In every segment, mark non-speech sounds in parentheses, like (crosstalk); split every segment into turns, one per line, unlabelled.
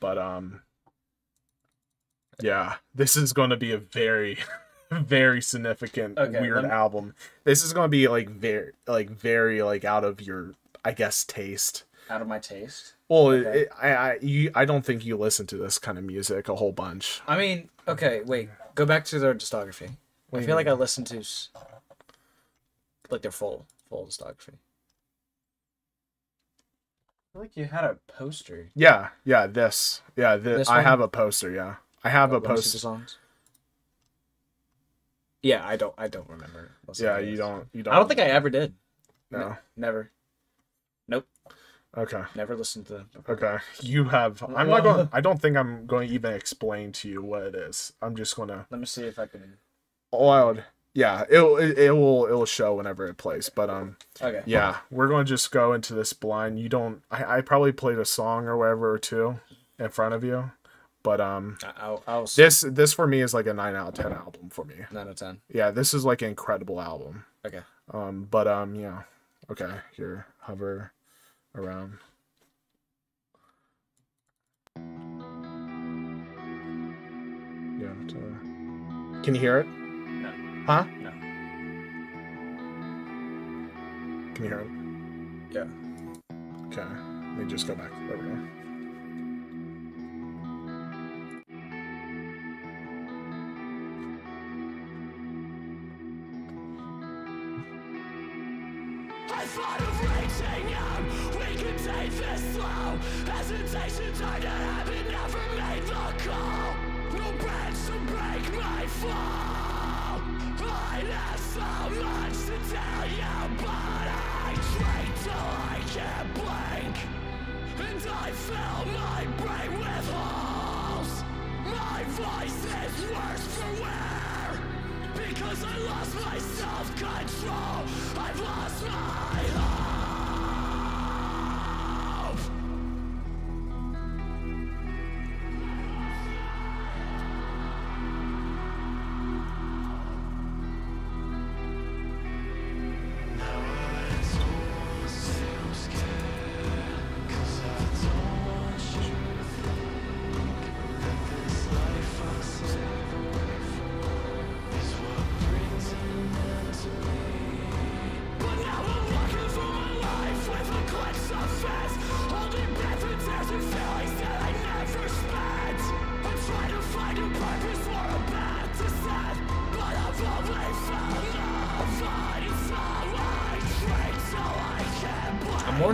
but um, yeah, this is going to be a very, (laughs) very significant
Okay,
weird
me-
album. This is going to be like very, like very like out of your, I guess, taste.
Out of my taste.
Well,
Okay.
it, I, I, you, I don't think you listen to this kind of music a whole bunch.
I mean, okay, wait. Go back to their discography. I feel like I
mean?
listened to s- like their full full discography. I feel like you had a poster.
Yeah, yeah, this, yeah, this.
This
I
one?
have a poster. Yeah, I have
oh, a see the
poster.
songs. Yeah, I don't. I don't remember.
Yeah, you don't. You don't.
I don't think I ever did.
No.
Never. Nope.
Okay.
Never listened to.
Okay. You have. I'm not going. (laughs) I don't think I'm going to even explain to you what it is. I'm just gonna.
Let me see if I can.
Would. Yeah. It'll. It, it will. It will show whenever it plays. But um.
Okay.
Yeah. We're going to just go into this blind. You don't. I. I probably played a song or whatever or two, in front of you, but um.
I'll. I'll.
This this for me is like a nine out of ten album for me.
Nine out of ten.
Yeah. This is like an incredible album.
Okay.
Um. But um. Yeah. Okay. Here. Hover around. Yeah. to- Can you hear it?
No.
Huh?
No.
Can you hear it?
Yeah.
Okay. Let me just go back. There we go.
I thought of reaching out. We could take this slow. Hesitation turned to habit, never made the call. No branch to break my fall. But I lost my self-control. I've lost my hope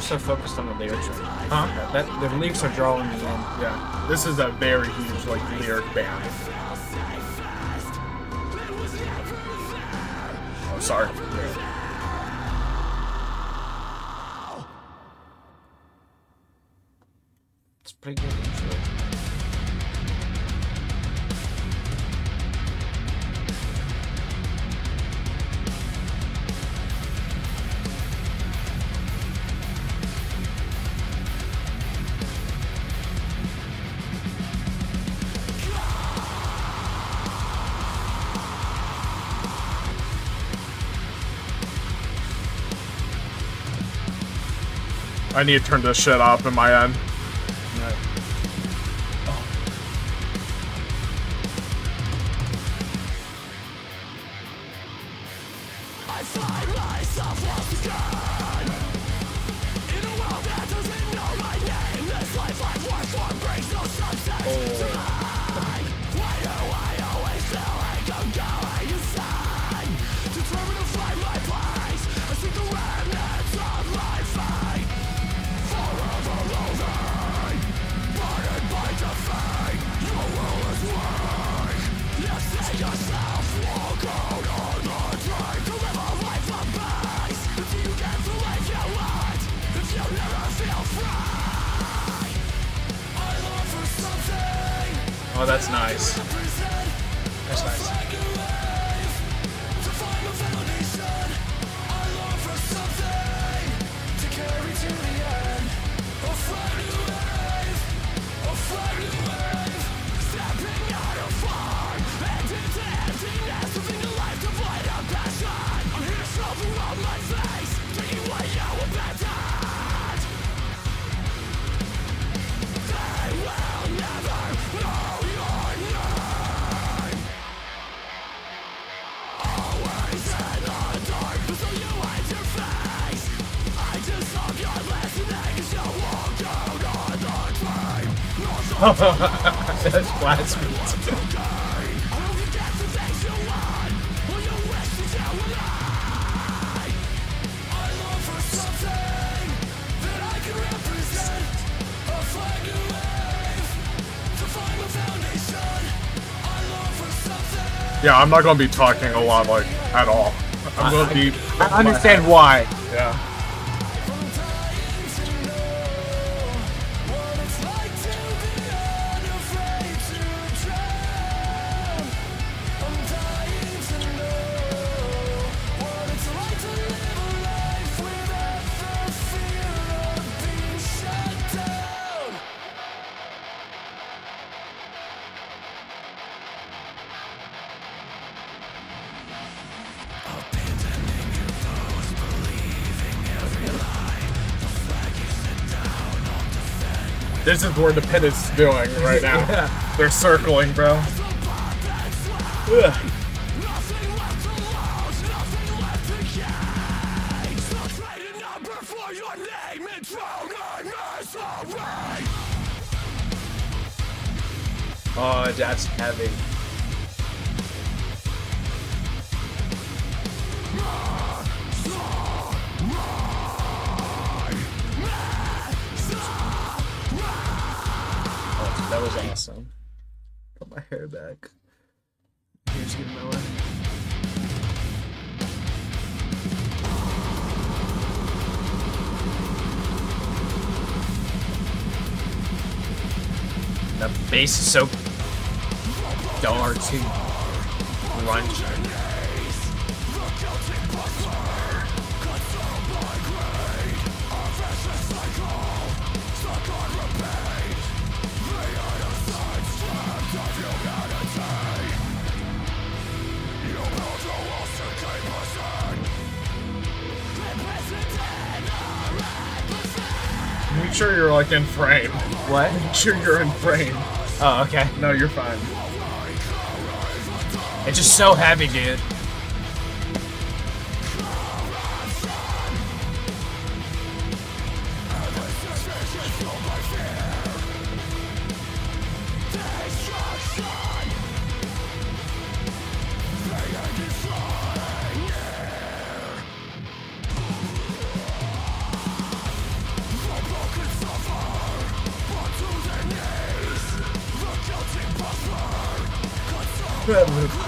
so
focused on the lyrics. Right.
Huh?
That the lyrics are drawing me in.
Yeah. This is a very huge like lyric band. I need to turn this shit off in my end.
That's
blasphemy.
Yeah, I'm not gonna be talking a lot like at all. I'm gonna be.
I understand why.
This is where the pit is doing right now. (laughs) They're circling, bro. Ugh.
Oh, that's heavy. The bass is so dark and grungy.
Make sure you're like in frame.
What?
Make sure you're in frame.
Oh, okay.
No, you're fine.
It's just so heavy, dude. Holy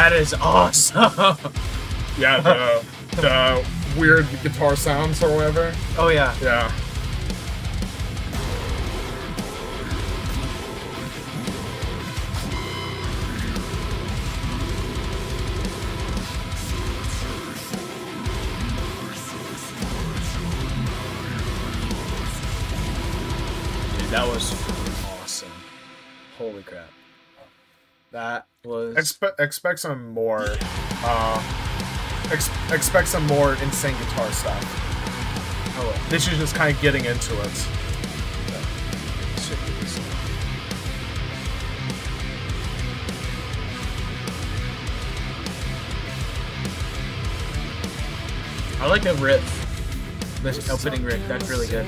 That is awesome. (laughs)
Yeah, the the weird guitar sounds or whatever.
oh yeah.
Yeah.
Dude, that was awesome. Holy crap. That was.
Expect expect some more uh ex- expect some more insane guitar stuff.
Oh,
this is just kind of getting into it.
I like the riff. The opening riff, that's really good.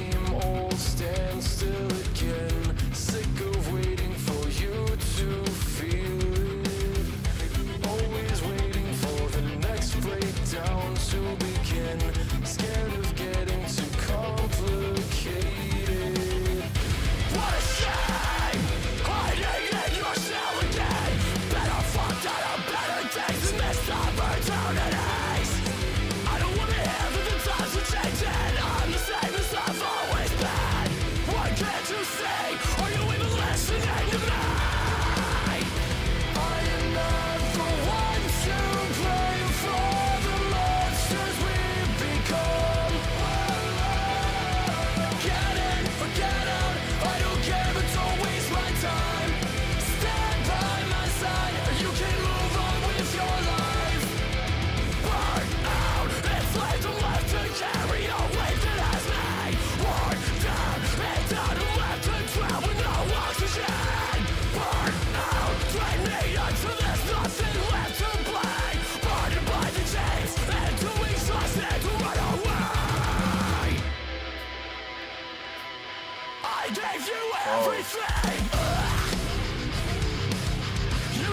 You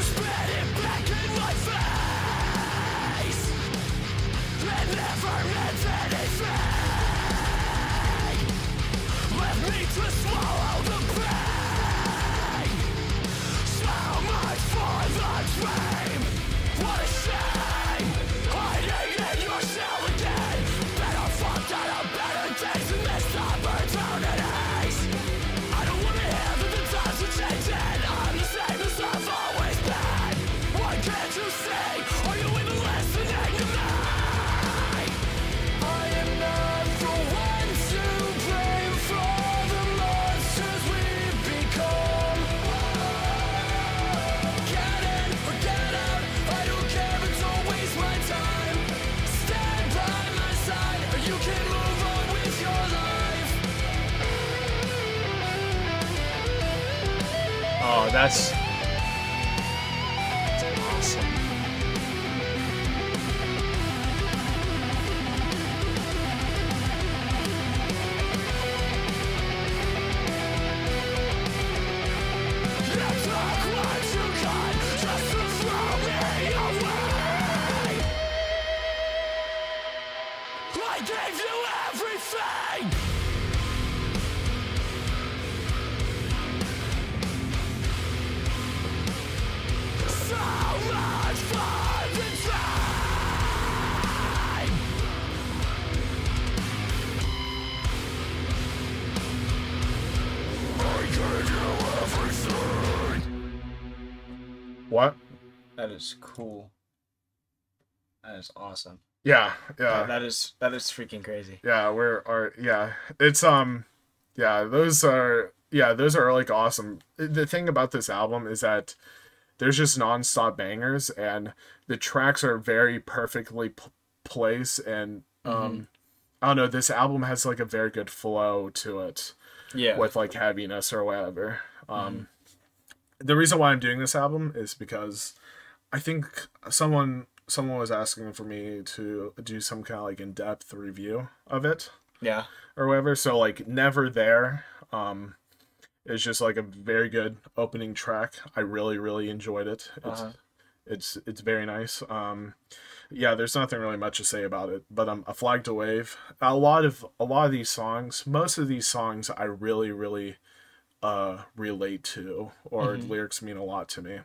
spit it back in my face. It never meant anything. Left me to swallow the pain. So much for the dream.
That's is cool. That is awesome.
yeah yeah
That is that is freaking crazy.
yeah we're are yeah it's um yeah those are yeah those are like awesome the thing about this album is that there's just non-stop bangers and the tracks are very perfectly p- placed and um i don't know this album has like a very good flow to it
Yeah.
with like heaviness or whatever um the reason why i'm doing this album is because i think someone someone was asking for me to do some kind of like in-depth review of it
Yeah.
or whatever. So like Never There um is just like a very good opening track. I really really enjoyed it. It's
Uh-huh.
it's it's very nice. Um yeah, there's nothing really much to say about it, but um a flag to wave. A lot of a lot of these songs, most of these songs I really really uh relate to or lyrics mean a lot to me.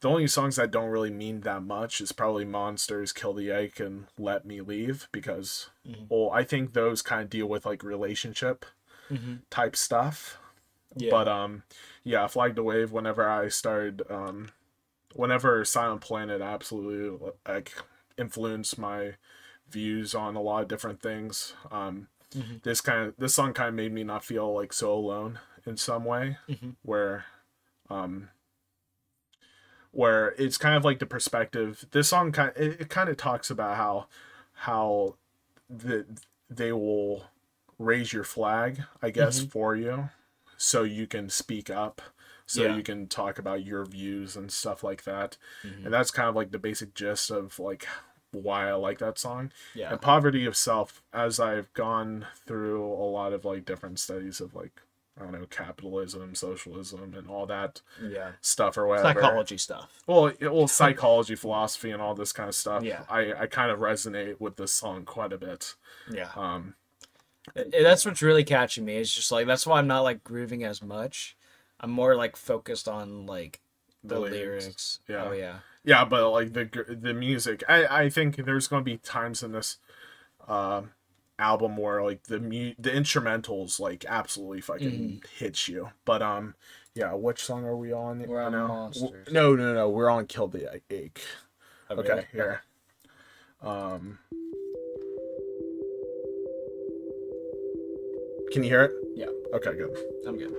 The only songs that don't really mean that much is probably Monsters, Kill the Ache, and Let Me Leave because, well, I think those kind of deal with like relationship type stuff.
Yeah.
But um, yeah, Flag the Wave. Whenever I started, um, whenever Silent Planet absolutely like influenced my views on a lot of different things. Um, this kind of this song kind of made me not feel like so alone in some way, where, um, where it's kind of like the perspective. This song kind it, it kind of talks about how how the they will raise your flag, I guess, for you, so you can speak up, so
Yeah.
you can talk about your views and stuff like that.
Mm-hmm.
And that's kind of like the basic gist of like why I like that song.
Yeah.
And poverty of self, as I've gone through a lot of like different studies of like I don't know capitalism, socialism, and all that
Yeah.
stuff or whatever.
Psychology stuff.
Well, it- well, psychology, philosophy, and all this kind of stuff.
Yeah.
I I kind of resonate with this song quite a bit.
Yeah.
Um,
that's what's really catching me. It's just like that's why I'm not like grooving as much. I'm more like focused on like the,
The
lyrics.
lyrics. Yeah.
Oh yeah.
yeah, but like the the music, I I think there's going to be times in this um album where like the mu- the instrumentals like absolutely fucking hits you. But um, yeah, which song are we on?
We're on
now?
Monsters.
No, no, no, we're on Kill the Ache.
Oh,
Okay,
really?
here. Um, can you hear it?
Yeah.
Okay, good.
I'm good.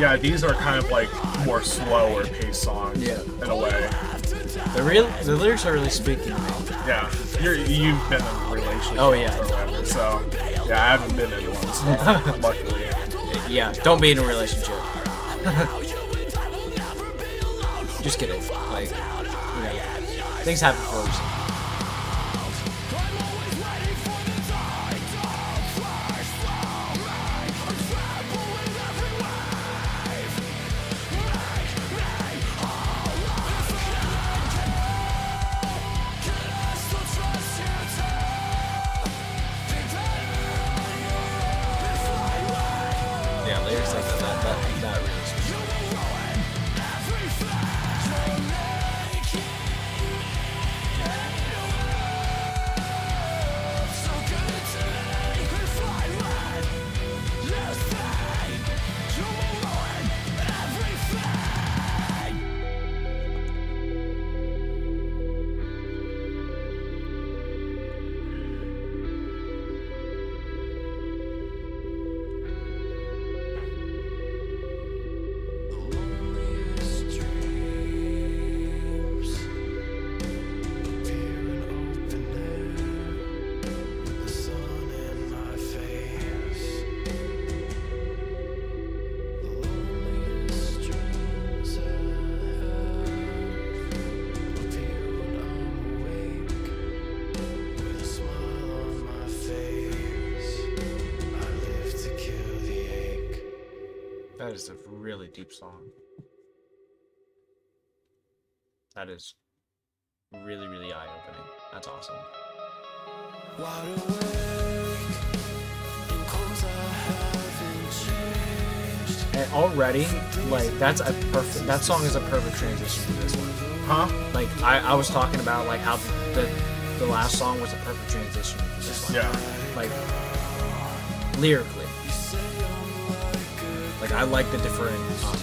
Yeah, these are kind of like more slower paced songs.
Yeah.
In a way.
The real the lyrics are really speaking.
Yeah. You're you've been in a relationship.
Oh, yeah.
Whatever. So yeah, I haven't been in one. So (laughs) luckily.
Yeah. Don't be in a relationship. (laughs) Just kidding. Like, you know, things happen for a reason. Deep song. That is really, really eye opening. That's awesome.
Wide awake in clothes I haven't changed.
And already, like that's a perfect. That song is a perfect transition to this one.
Huh?
Like I, I was talking about like how the the last song was a perfect transition to this one.
Yeah.
Like lyrically. I like the different um,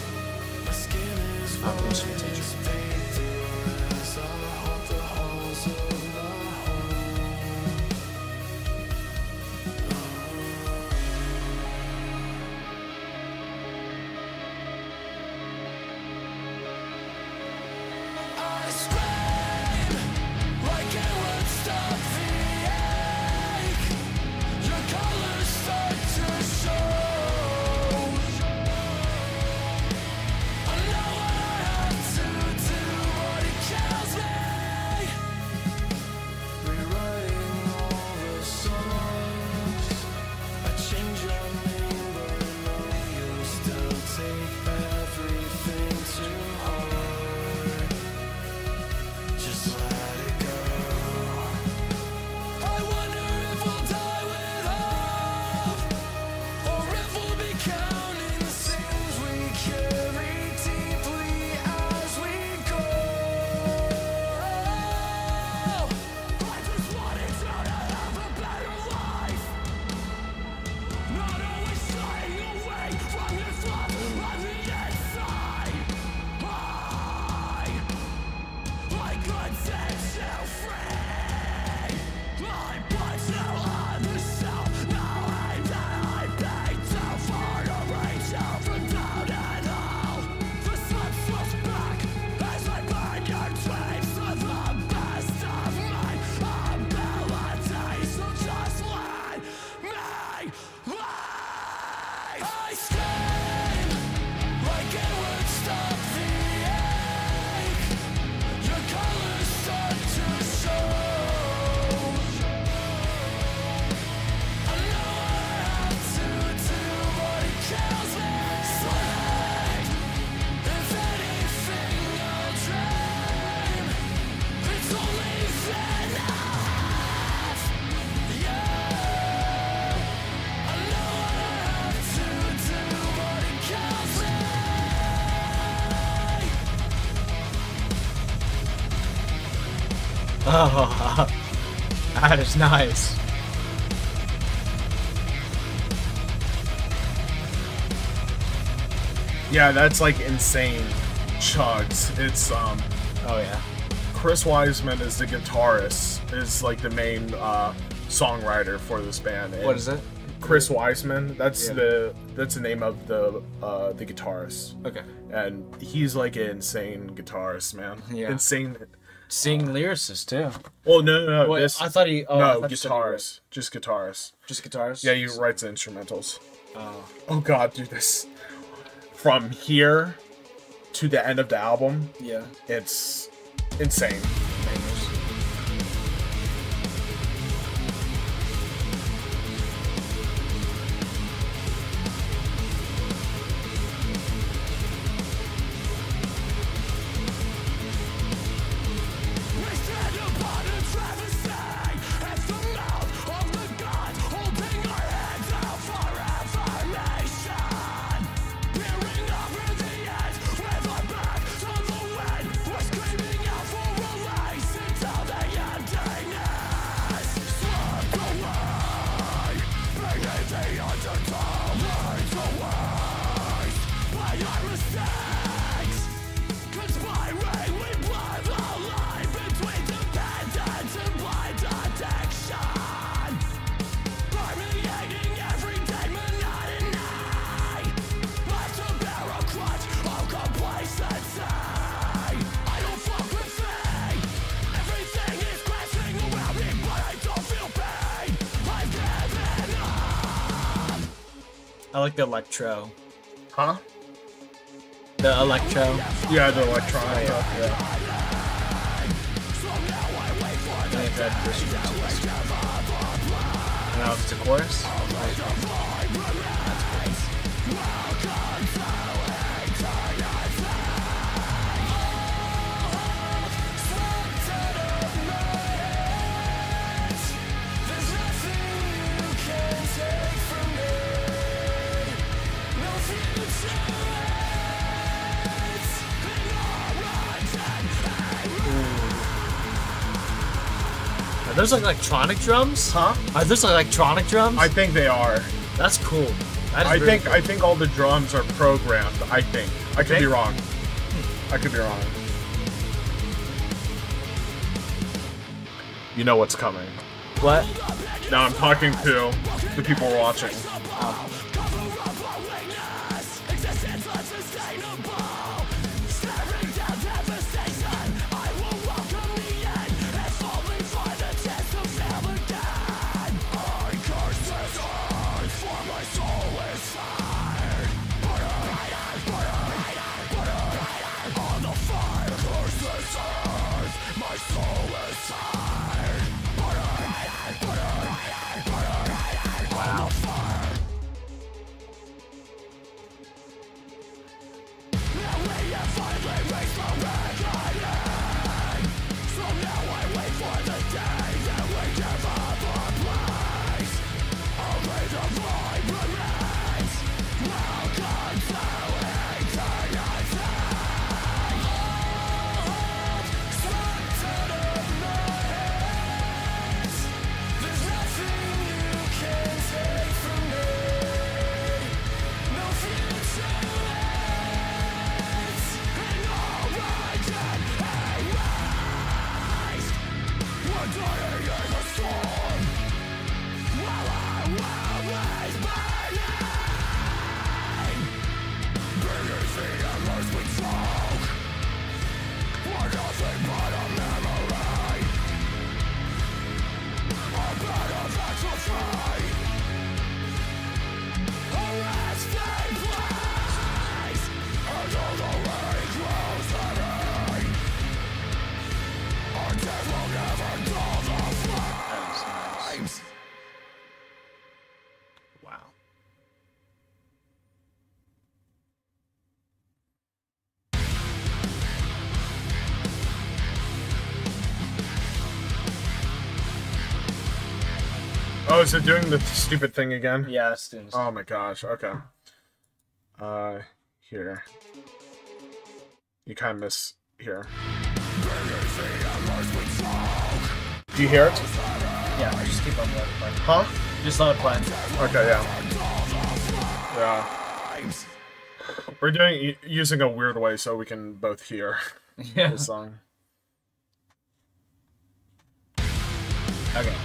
that
is nice.
Yeah, that's like insane chugs. It's um
Oh yeah.
Chris Wiseman is the guitarist, is like the main uh songwriter for this band. and
What is it?
Chris Wiseman. That's
Yeah.
the that's the name of the uh the guitarist.
Okay.
And he's like an insane guitarist, man.
Yeah.
Insane.
Sing lyricist too.
Well, no, no, no.
Wait,
this,
I thought he. Oh,
no,
thought said he.
Just guitarist.
Just guitars.
Yeah, he writes instrumentals.
Oh.
Oh god, dude, this from here to the end of the album,
Yeah.
it's insane.
Like electro.
Huh?
The electro.
Yeah, the electronic
Oh, yeah.
yeah.
I think that this one too. Those like electronic drums?
Huh?
Are those like electronic drums?
I think they are.
That's cool. That
I
really
think
cool.
I think all the drums are programmed. I think. I could be wrong. I could be wrong. You know what's coming.
What?
Now I'm talking to the people watching.
That
Oh, is it doing the stupid thing again?
Yeah, that's doing
Oh my gosh. Okay. Uh, here. You kind of miss here. Do you hear it?
Yeah, I just keep on letting it play.
Huh?
Just let it play.
Okay, yeah. Yeah. We're doing using a weird way so we can both hear (laughs)
Yeah.
the song.
Okay.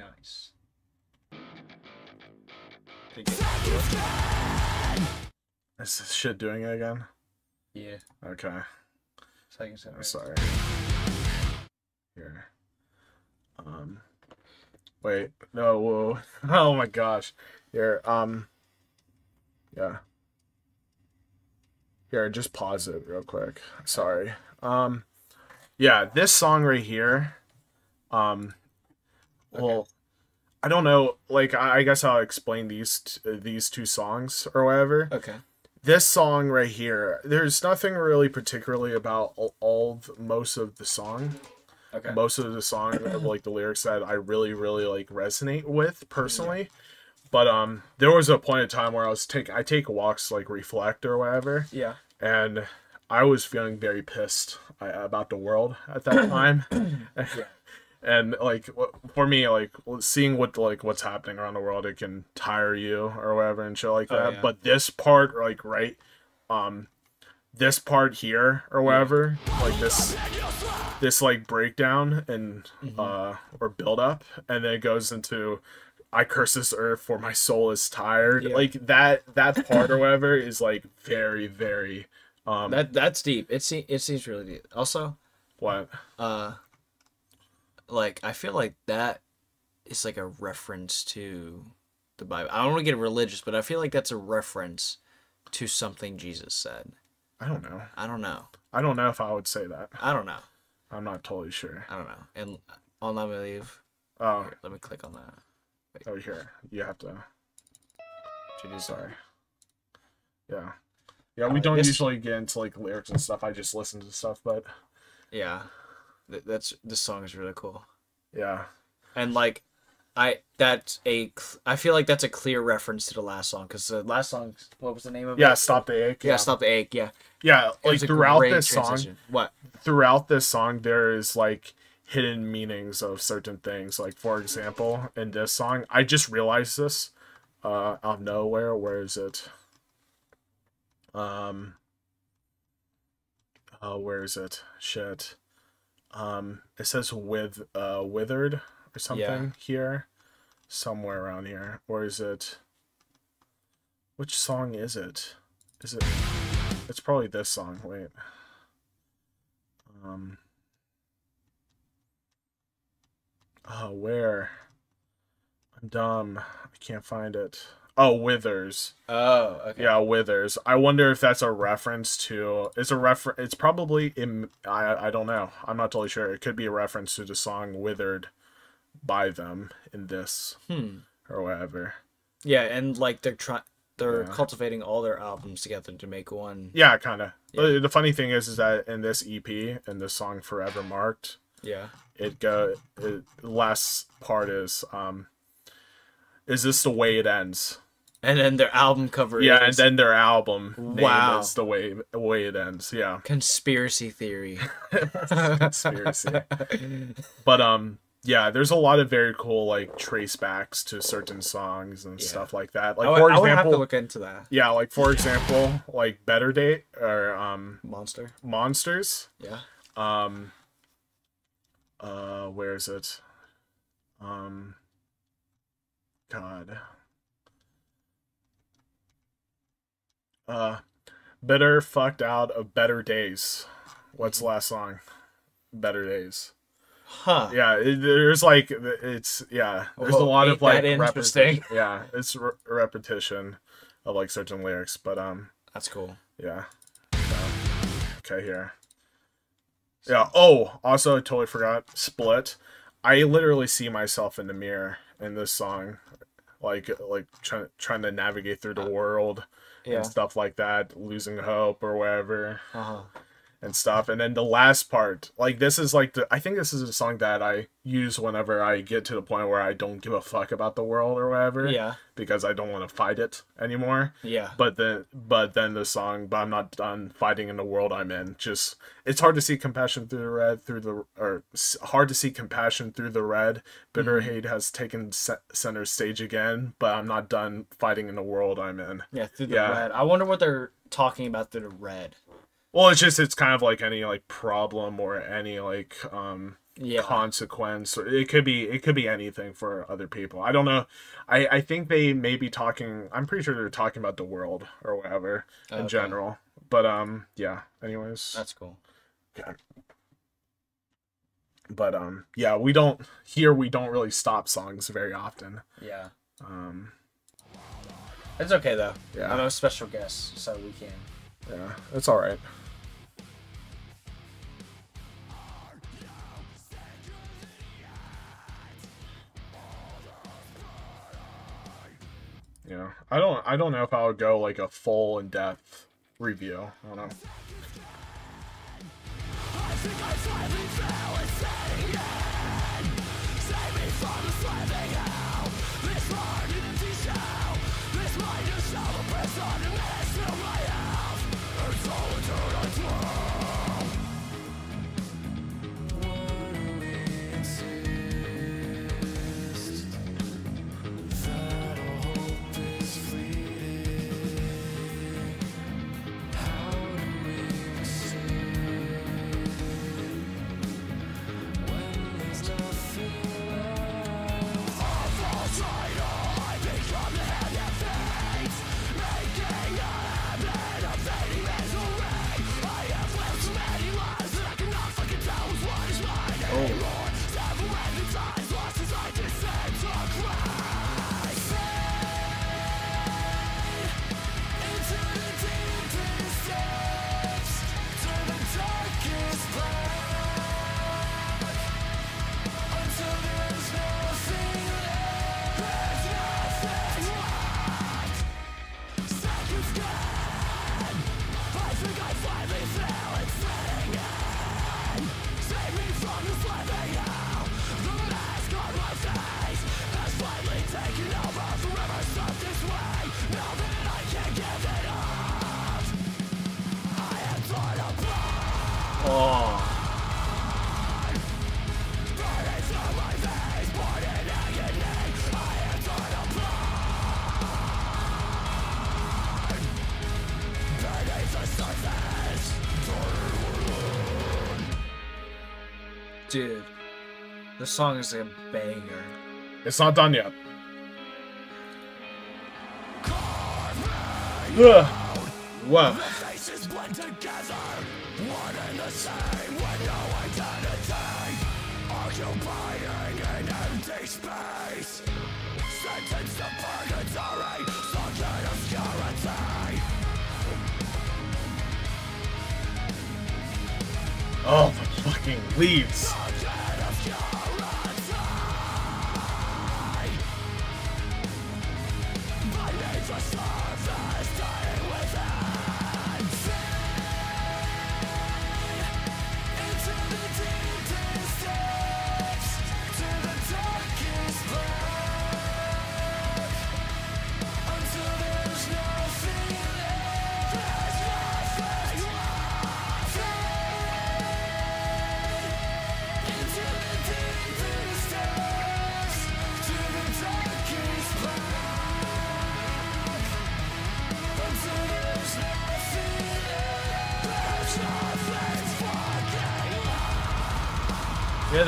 Nice.
Is this shit doing it again?
Yeah.
Okay.
Second set.
I'm sorry. Here. Um. Wait. No. Whoa. (laughs) Oh my gosh. Here. Um. Yeah. Here. Just pause it real quick. Sorry. Um. Yeah. This song right here. Um. Well. I don't know. Like, I, I guess I'll explain these t- these two songs or whatever
Okay.
this song right here there's nothing really particularly about all, all of, most of the song
Okay.
most of the song (clears throat) like the lyrics that i really really like resonate with personally but um there was a point in time where i was take i take walks like reflect or whatever
Yeah.
and i was feeling very pissed uh, about the world at that (clears throat) time (clears throat) and like for me like seeing what like what's happening around the world it can tire you or whatever and shit like that
Oh, yeah.
but this part like right um this part here or whatever like this this like breakdown and
Mm-hmm.
uh or build up and then it goes into I curse this earth for my soul is tired.
Yeah.
Like that that (laughs) part or whatever is like very very um
That that's deep. It seems it seems really deep. Also,
what
uh, like I feel like that is like a reference to the Bible. I don't want to get religious, but I feel like that's a reference to something Jesus said.
I don't know.
I don't know.
I don't know if I would say that.
I don't know.
I'm not totally sure.
I don't know. And I'll not believe.
Oh,
Here, let me click on that.
oh here. You have to
do
sorry. Yeah. Yeah, we don't usually get into like lyrics and stuff. I just listen to stuff, but
Yeah, that's this song is really cool.
yeah.
And like, I that's a I feel like that's a clear reference to the last song because the last song what was the name of
Yeah,
it?
Yeah, stop the ache.
Yeah, stop the ache. Yeah,
Yeah, like throughout this song.
What?
throughout this song there is like hidden meanings of certain things like for example in this song i just realized this uh out of nowhere where is it um oh where is it shit um it says with uh withered or something here somewhere around here or is it which song is it is it it's probably this song wait um. Oh, where? I'm dumb. I can't find it. Oh, Withers.
Oh, okay.
Yeah, Withers. I wonder if that's a reference to. It's a refer. It's probably in. I I don't know. I'm not totally sure. It could be a reference to the song "Withered" by them in this
Hmm.
or whatever.
Yeah, and like they're trying, they're
Yeah.
cultivating all their albums together to make one.
Yeah, kind of.
Yeah.
The funny thing is, is that in this EP and this song "Forever Marked,"
Yeah.
it go it, the last part is um is this the way it ends
And then their album cover.
yeah and then their album name
Wow.
is the way way it ends yeah (laughs)
conspiracy theory.
conspiracy (laughs) but um yeah there's a lot of very cool like trace backs to certain songs and
Yeah.
stuff like that like
would,
for
I would have to
example
look into that.
yeah like for example like better date or um
Monster.
monsters
Yeah.
um uh where is it um god uh better fucked out of better days what's the last song better days
Huh.
yeah it, there's like it's yeah there's a lot of like repetition yeah it's re- repetition of like certain lyrics but um
That's cool.
yeah. So, okay, here. Yeah. Oh, also, I totally forgot. Split. I literally see myself in the mirror in this song, like like trying trying to navigate through the world
Yeah.
and stuff like that, losing hope or whatever
Uh huh.
And stuff. And then the last part, like this is like the I think this is a song that I use whenever I get to the point where I don't give a fuck about the world or whatever.
Yeah.
Because I don't want to fight it anymore
Yeah.
but then but then the song but i'm not done fighting in the world i'm in just it's hard to see compassion through the red through the or hard to see compassion through the red bitter mm-hmm. hate has taken ce- center stage again but i'm not done fighting in the world i'm in
Yeah. Through the
Yeah.
red. I wonder what they're talking about through the red.
Well it's just it's kind of like any like problem or any like um
Yeah.
consequence or it could be it could be anything for other people i don't know i i think they may be talking i'm pretty sure they're talking about the world or whatever in general but um yeah anyways
That's cool. Yeah.
but um yeah we don't here we don't really stop songs very often
Yeah.
um
It's okay though.
Yeah.
I'm a special guest, so we can.
yeah it's all right Yeah, I don't. I don't know if I would go like a full in depth review. I don't know.
Oh. Dude, the song is a banger.
It's not done yet. Ugh. Whoa.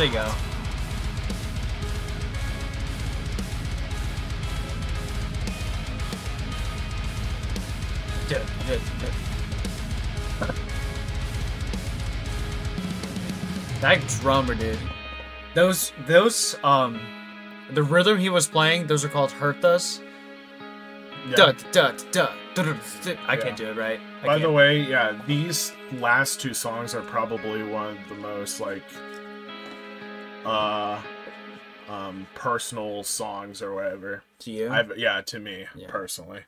They go. That drummer, dude. Those, those, um, the rhythm he was playing, those are called Hertas.
Yeah.
Duh, duh, duh. I
Yeah.
can't do it right. I
By the
can't.
way, yeah, these last two songs are probably one of the most like uh um personal songs or whatever.
to you,
I've yeah, to me
Yeah.
personally.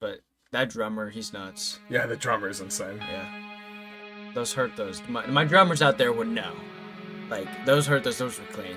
but that drummer, he's nuts.
Yeah, the drummer's insane.
Yeah. Those hurt those. My, my drummers out there would know. Like, those hurt those, those were clean.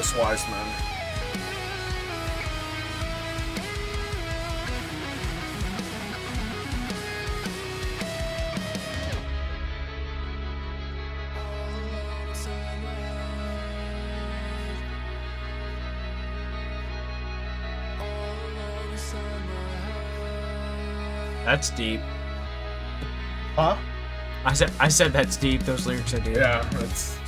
Chris Wiseman.
That's deep.
Huh?
I said I said that's deep. Those lyrics are deep.
Yeah, it's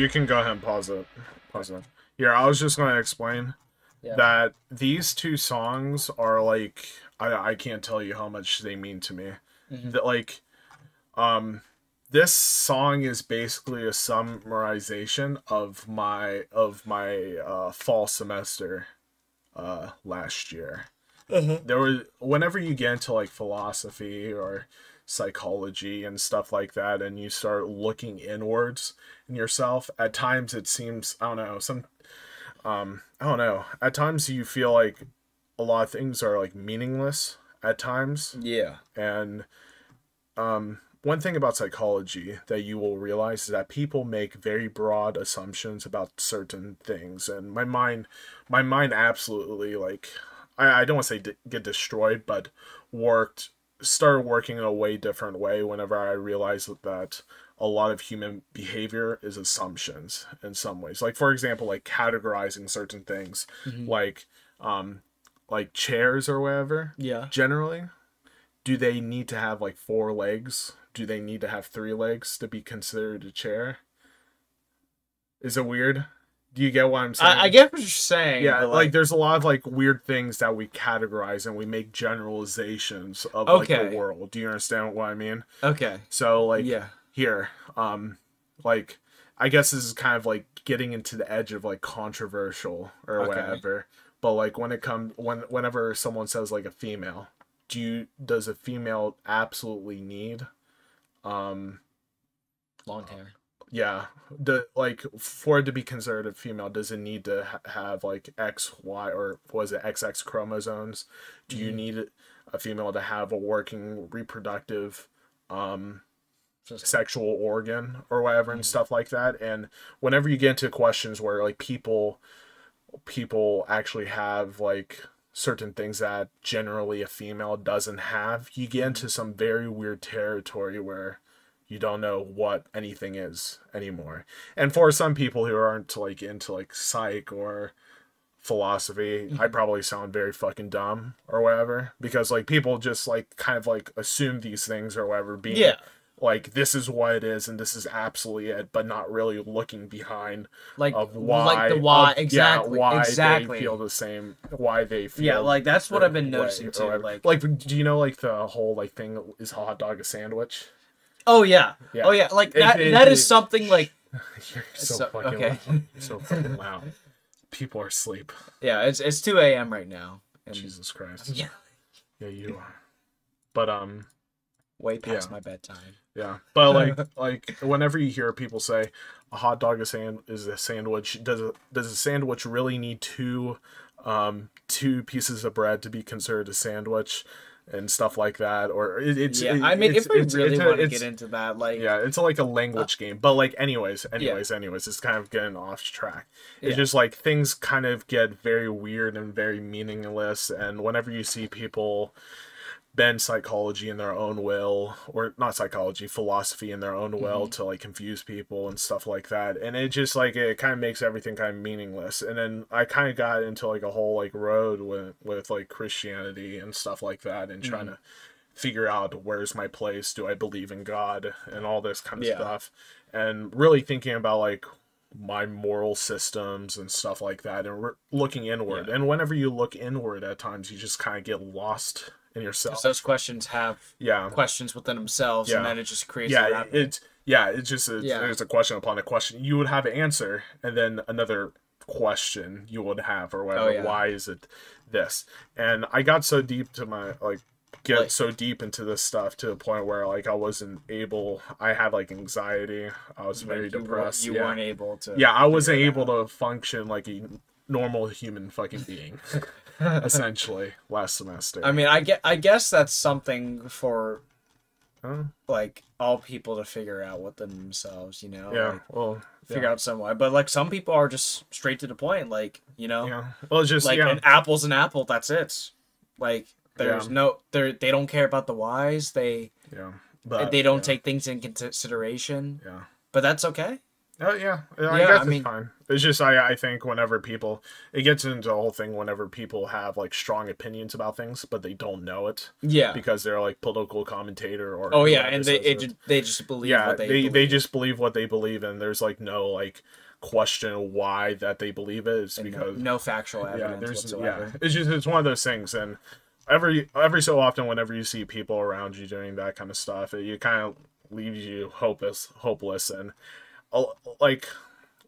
you can go ahead and pause it. Pause it. Here, I was just going to explain
Yeah.
that these two songs are like I I can't tell you how much they mean to me. That like, um, this song is basically a summarization of my of my uh, fall semester, uh, last year. There was whenever you get into like philosophy or psychology and stuff like that and you start looking inwards in yourself at times it seems i don't know some um i don't know at times you feel like a lot of things are like meaningless at times
Yeah.
and um one thing about psychology that you will realize is that people make very broad assumptions about certain things and my mind my mind absolutely like i, I don't want to say d- get destroyed but worked started working in a way different way whenever i realized that a lot of human behavior is assumptions in some ways. Like for example like categorizing certain things like um like chairs or whatever.
Yeah.
generally do they need to have like four legs? Do they need to have three legs to be considered a chair? Is it weird do you get what i'm saying
I, I get what you're saying.
yeah
but,
like, there's a lot of like weird things that we categorize and we make generalizations of like the world do you understand what i mean
okay.
so like
Yeah.
here um like i guess this is kind of like getting into the edge of like controversial or
Okay.
whatever but like when it comes when whenever someone says like a female do you does a female absolutely need um
Long hair.
Yeah. The like for it to be considered a female does it need to ha- have like x y or was it xx chromosomes? Do you mm-hmm. need a female to have a working reproductive um sexual organ or whatever and mm-hmm. stuff like that? And whenever you get into questions where like people people actually have like certain things that generally a female doesn't have you get into mm-hmm. some very weird territory where you don't know what anything is anymore and for some people who aren't like into like psych or philosophy i mm-hmm. probably sound very fucking dumb or whatever because like people just like kind of like assume these things or whatever being
Yeah.
like this is what it is and this is absolutely it but not really looking behind
Like
of why
like the why
of-
exactly
yeah, why
exactly.
they feel the same why they feel
Yeah, like, that's what I've been noticing too, like-
like do you know like the whole like thing is a hot dog a sandwich
oh yeah.
Yeah.
Oh yeah. Like
It-
that.
it-
that
it-
is something like (laughs)
you're so,
So-
fucking
okay.
loud. (laughs) so fucking loud people are asleep.
Yeah, it's it's two a.m. right now. And
Jesus Christ. (laughs)
Yeah,
Yeah, you are. But um,
way past
Yeah.
my bedtime.
yeah. But like, like whenever you hear people say a hot dog is sand is a sandwich, does a does a sandwich really need two, um, two pieces of bread to be considered a sandwich, and stuff like that? Or it, it's
yeah,
it-
I mean,
it's-
if we really want to get into that, like,
yeah, it's like a language uh, game. But like, anyways, anyways, anyways, it's kind of getting off track. It's
Yeah.
just like things kind of get very weird and very meaningless. And whenever you see people bend psychology in their own will, or not psychology, philosophy in their own will
Mm-hmm.
to like confuse people and stuff like that, and it just like it kind of makes everything kind of meaningless. And then I kind of got into like a whole like road with with like Christianity and stuff like that, and trying
Mm-hmm.
to figure out where's my place do i believe in god and all this kind of
Yeah.
stuff and really thinking about like my moral systems and stuff like that and re- looking inward
Yeah.
and whenever you look inward at times you just kind of get lost in yourself
those questions have
yeah
questions within themselves,
Yeah.
and then it just creates.
yeah it's yeah it's just a,
Yeah.
there's a question upon a question you would have an answer and then another question you would have or whatever
Oh, yeah.
why is it this and i got so deep to my like get
Like-
so deep into this stuff to the point where like i wasn't able i had like anxiety i was very
you,
depressed
You
yeah.
weren't able to.
yeah i wasn't able to function like a normal human fucking being (laughs) (laughs) essentially last semester
I mean, I get. I guess that's something for
Huh?
like all people to figure out within themselves. You know.
yeah
Like,
well
figure
yeah.
out some way. But like some people are just straight to the point. Like you know.
yeah well just
like
yeah
an apple's an apple that's it like there's
Yeah.
no they they don't care about the whys they
yeah but
they don't
yeah.
take things in consideration
yeah
but that's okay
Oh yeah, I
Yeah,
guess
I
it's
mean-
fine. It's just I I think whenever people it gets into the whole thing whenever people have like strong opinions about things but they don't know it
yeah
because they're like political commentator or
oh yeah and they it,
it.
they just believe
yeah
what they
they they,
believe.
just believe what they believe and there's like no like question why that they believe it. It's
And
because
no factual
yeah
evidence
there's
whatsoever
yeah it's just it's one of those things and every every so often whenever you see people around you doing that kind of stuff it, it kind of leaves you hopeless hopeless and like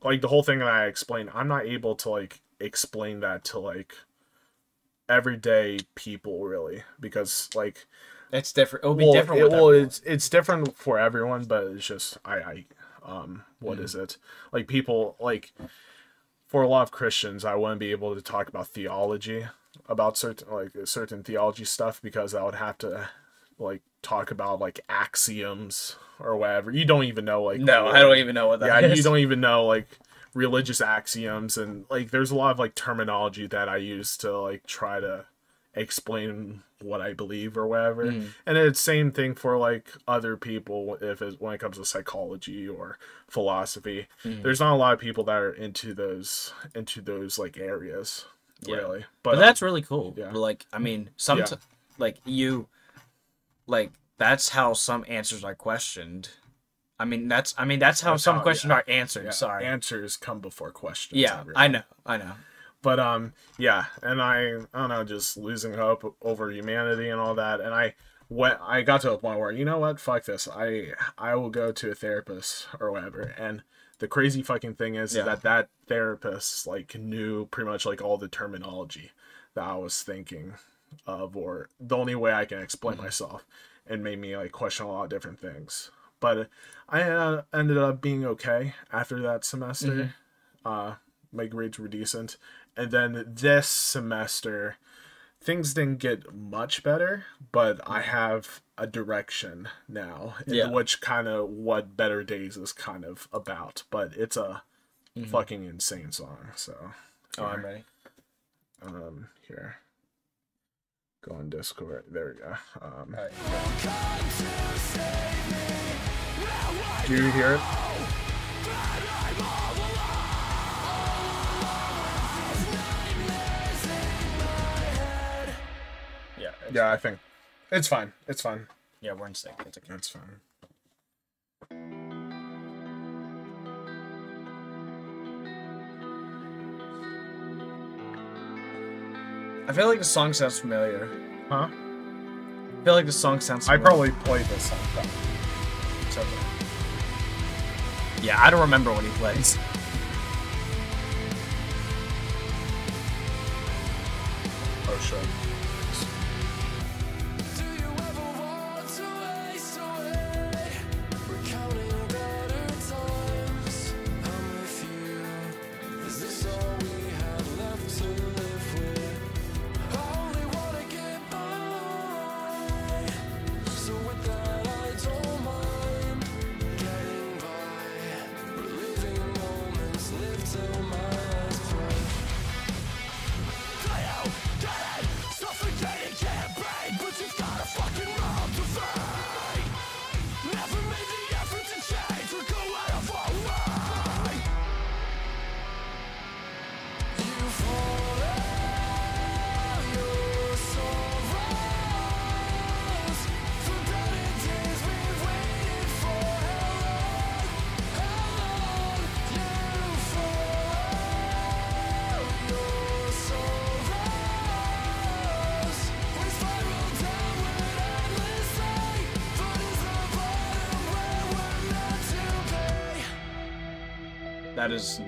like the whole thing that i explained i'm not able to like explain that to like everyday people really because like
it's different it'll be
well,
different
it, well
everyone.
it's it's different for everyone but it's just i i um what
Mm.
is it like people like for a lot of christians i wouldn't be able to talk about theology about certain like certain theology stuff because i would have to like talk about like axioms or whatever you don't even know like
no
what-
i don't even know what that
yeah
is.
you don't even know like religious axioms and like there's a lot of like terminology that i use to like try to explain what i believe or whatever
Mm.
and it's same thing for like other people if it when it comes to psychology or philosophy
Mm.
there's not a lot of people that are into those into those like areas
Yeah.
really
but
but,
that's really cool
yeah.
like i mean some
Yeah.
like you like that's how some answers are questioned i mean that's i mean that's how
That's
some
how-
questions
yeah.
are answered
yeah,
sorry
answers come before questions
yeah
everyone.
i know i know
but um yeah and i i don't know just losing hope over humanity and all that and i went i got to a point where you know what fuck this i i will go to a therapist or whatever and the crazy fucking thing is
Yeah.
that that therapist like knew pretty much like all the terminology that i was thinking of or the only way i can explain myself and made me like question a lot of different things. But i uh, ended up being okay after that semester. Uh my grades were decent. And then this semester things didn't get much better but i have a direction now
Yeah.
which kind of what better days is kind of about. But it's a fucking insane song so.
Oh i'm ready.
Um here go on discord. There we go. Um do you hear it?
Yeah
yeah i think. It's fine. It's fine.
Yeah we're in sync. It's okay.
It's fine
I feel like the song sounds familiar.
Huh?
I feel like the song sounds familiar.
I probably played this song.
Okay. Yeah, I don't remember what he plays.
Oh, shit. Is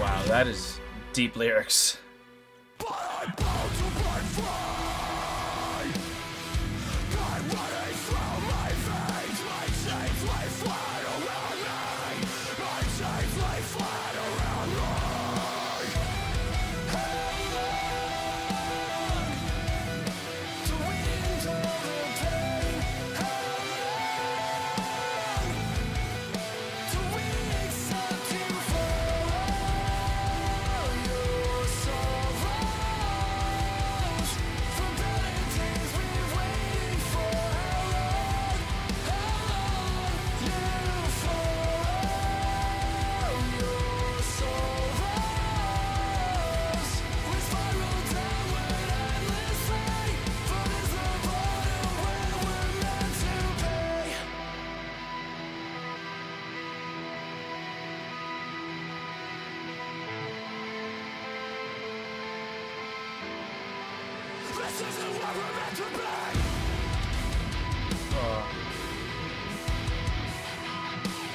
wow. That is deep lyrics.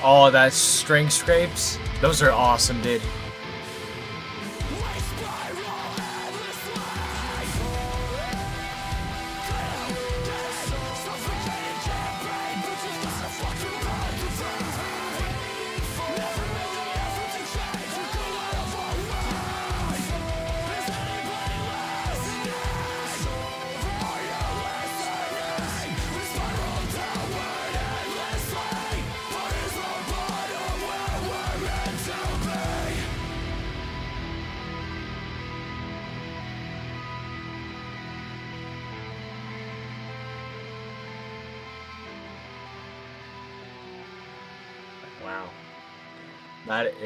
Oh, that string scrapes. Those are awesome, dude.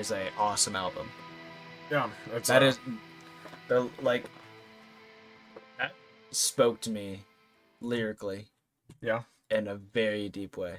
Is
a awesome album.
Yeah, that's,
That
uh,
is the like that spoke to me lyrically
yeah,
in a very deep way.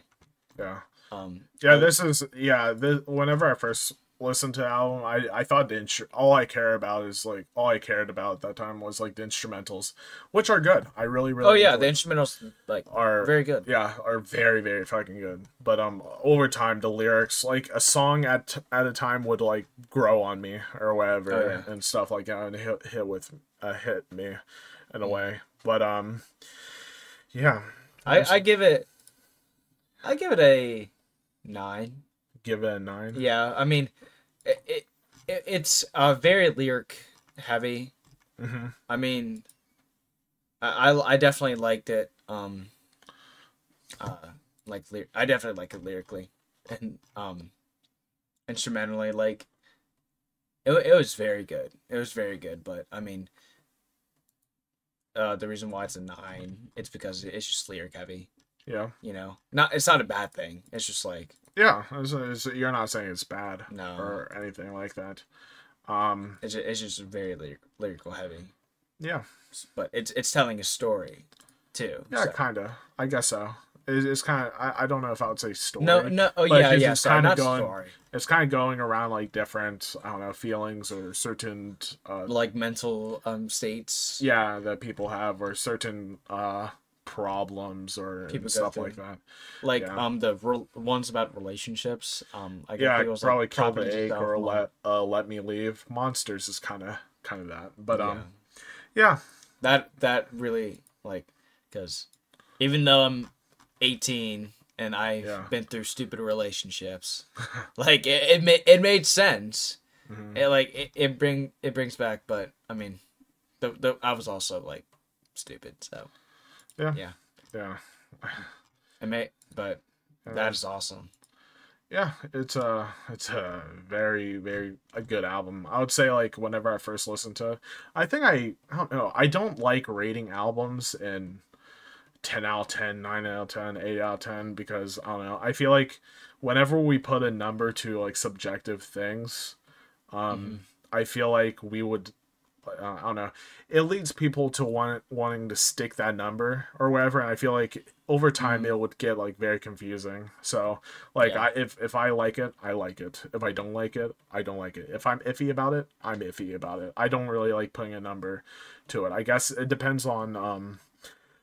yeah,
Um
yeah. This is yeah. This, whenever I first listened to the album, I I thought the instru- all I care about is like all I cared about at that time was like the instrumentals, which are good. I really really
Oh yeah, the instrumentals like
are
very good.
Yeah, are very very fucking good. But um, over time the lyrics, like a song at at a time, would like grow on me or whatever
Oh, yeah.
and stuff like that, and hit hit with uh, hit me in
Mm.
a way. But um, yeah,
I, I give it I give it a nine.
Give it a nine.
Yeah, I mean, it, it, it it's uh, very lyric heavy.
Mhm.
I mean, I, I I definitely liked it. Um, uh, like ly- I definitely like it lyrically, and um, instrumentally, like it it was very good. It was very good, but I mean, uh, the reason why it's a nine, it's because it's just lyric heavy.
Yeah,
You know, not it's not a bad thing. It's just like
yeah. It's, it's, you're not saying it's bad
No.
or anything like that. Um,
it's just, it's just very lyric, lyrical heavy.
yeah,
but it's it's telling a story too.
yeah,
so-
kinda. I guess so. It's, it's kind of I, I don't know if I would say story.
No, no. Oh yeah,
it's
yeah.
just
Sorry,
kinda going-
story.
It's kind of going around like different I don't know feelings or certain uh,
Like mental um states.
yeah that people have or certain uh problems or
People
stuff like that.
Like
Yeah.
um the re- ones about relationships. Um, I
Yeah,
it was
probably
like
the ache or let uh, let me leave. Monsters is kind of kind of that, but um yeah
that that really like because even though I'm 18 and I've
Yeah.
been through stupid relationships, (laughs) like it it, ma- it made sense.
Mhm.
It like it, it bring it brings back, but I mean, the, the I was also like stupid, so
Yeah.
yeah,
yeah.
It may, but that is awesome.
yeah it's a it's a very very a good album. I would say like whenever i first listened to it i think i i don't know i don't like rating albums in 10 out of 10 9 out of 10 8 out of 10 because i don't know i feel like whenever we put a number to like subjective things um i feel like we would i don't know. It leads people to want wanting to stick that number or whatever and i feel like over time it would get like very confusing. So like
Yeah.
I, if if i like it i like it. If i don't like it i don't like it. If i'm iffy about it i'm iffy about it. I don't really like putting a number to it. I guess it depends on um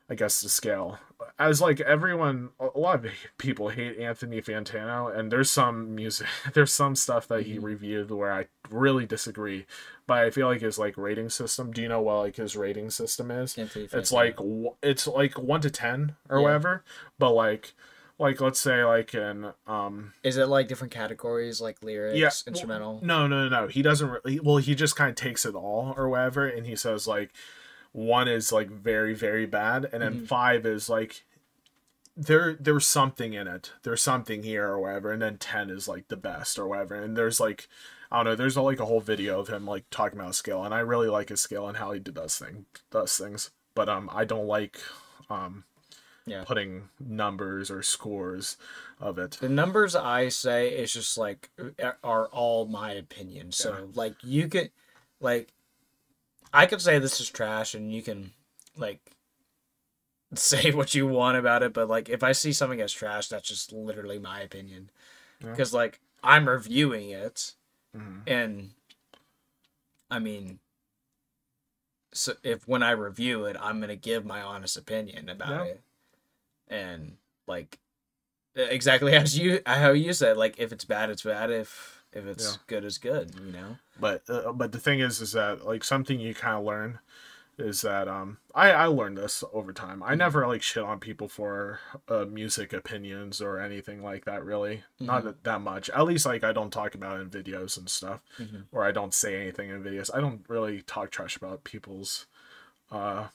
I guess the scale. As like everyone, a lot of people hate Anthony Fantano, and there's some music, (laughs) there's some stuff that he reviewed where I really disagree. But I feel like his like rating system. Do you know what like his rating system is? It's like it's like one to ten or
Yeah.
whatever. But like, like let's say like in um
Is it like different categories, like lyrics,
yeah
instrumental?
no no no no he doesn't really well he just kind of takes it all or whatever and he says like one is like very very bad and then
Mm-hmm.
five is like there there's something in it there's something here or whatever and then 10 is like the best or whatever and there's like i don't know there's like a whole video of him like talking about scale and i really like his scale and how he does thing does things but um i don't like um
Yeah.
putting numbers or scores of it
The numbers I say is just like are all my opinion. So like you could like I could say this is trash and you can like (laughs) say what you want about it, but like if I see something as trash, that's just literally my opinion.
Yeah.
Because like I'm reviewing it
Mhm.
and I mean so if when I review it, I'm gonna give my honest opinion about
Yeah.
it, and like exactly (laughs) as you how you said, like if it's bad, it's bad. If if it's
Yeah.
good, is good. You know.
but uh, but the thing is is that like something you kind of learn is that um I I learned this over time. I never like shit on people for uh, music opinions or anything like that really. Not that- that much. At least like I don't talk about it in videos and stuff
Mhm.
or I don't say anything in videos. I don't really talk trash about people's uh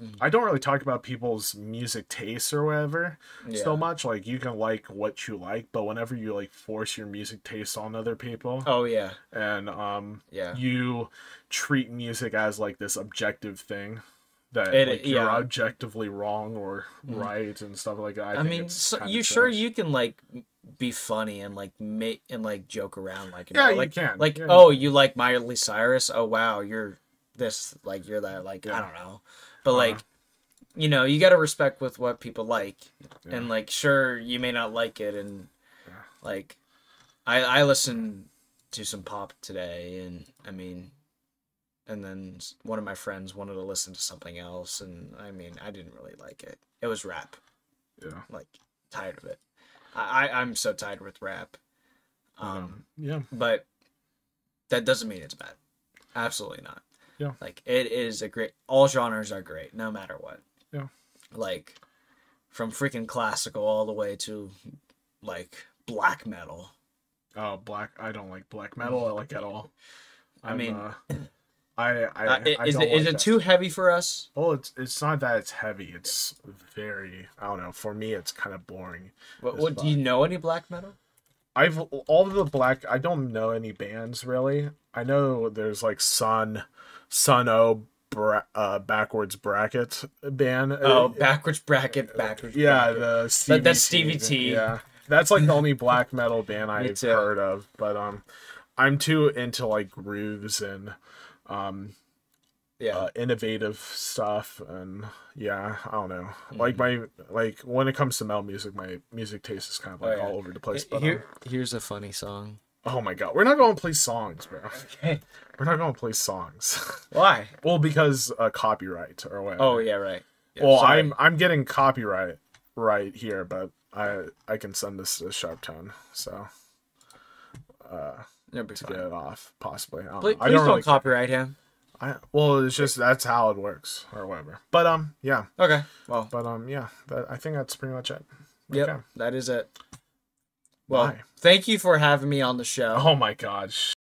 Mhm.
I don't really talk about people's music tastes or whatever
Yeah.
so much. Like you can like what you like, but whenever you like force your music taste on other people,
Oh yeah,
and um
yeah.
you treat music as like this objective thing that
It-
like, you're
yeah.
objectively wrong or
Mhm.
right and stuff like that. I,
I, mean, so, you sure
trash.
you can like be funny and like make and like joke around like
Yeah,
know,
you
like
can.
like
Yeah.
oh you like Miley Cyrus oh wow you're this like you're that like I don't know but
Uh-huh.
like you know you got to respect with what people like
Yeah.
and like sure you may not like it and
Yeah.
like I I listened to some pop today and I mean and then one of my friends wanted to listen to something else and I mean I didn't really like it it was rap
Yeah.
like tired of it. I, I I'm so tired with rap. Um,
Um, yeah.
but that doesn't mean it's bad. Absolutely not.
Yeah.
Like it is a great. All genres are great, no matter what.
Yeah. Like
from freaking classical all the way to like black metal.
Oh, black. I don't like black metal. I like at all. (laughs)
I
I'm,
mean-
uh, I I,
Uh, i-
I
is
don't
it is
like
it
that.
too heavy for us?
Well, it's it's not that it's heavy. It's very. I don't know. For me, it's kind of boring.
What do you know any black metal?
I've all of the black. I don't know any bands really. I know there's like Sun, Sun O, bra, uh, backwards bracket band.
Oh, backwards bracket, backwards.
yeah,
bracket.
the Stevie
that's Stevie T.
Yeah, that's like the only black metal band (laughs) I've
too.
heard of. But um, I'm too into like grooves and um,
Yeah.
uh, innovative stuff and yeah i don't know like
Mm-hmm.
my like when it comes to metal music my music taste is kind of like
Oh, yeah.
all over the place but
Here, here's a funny song.
Oh my god we're not going to play songs bro
Okay.
we're not going to play songs (laughs)
Why?
well because uh, copyright or whatever
Oh yeah, right. Yeah,
well
sorry.
i'm i'm getting copyright right here but i i can send this to SharpTone so
be
to
fine.
get it off possibly I don't,
Please,
know. I don't
don't
really
copyright him.
I, well it's just that's how it works or whatever but um yeah
Okay. Well,
But um, yeah, that, I think that's pretty much it.
yep,
Okay.
that is it. Well,
Bye.
thank you for having me on the show.
Oh my gosh.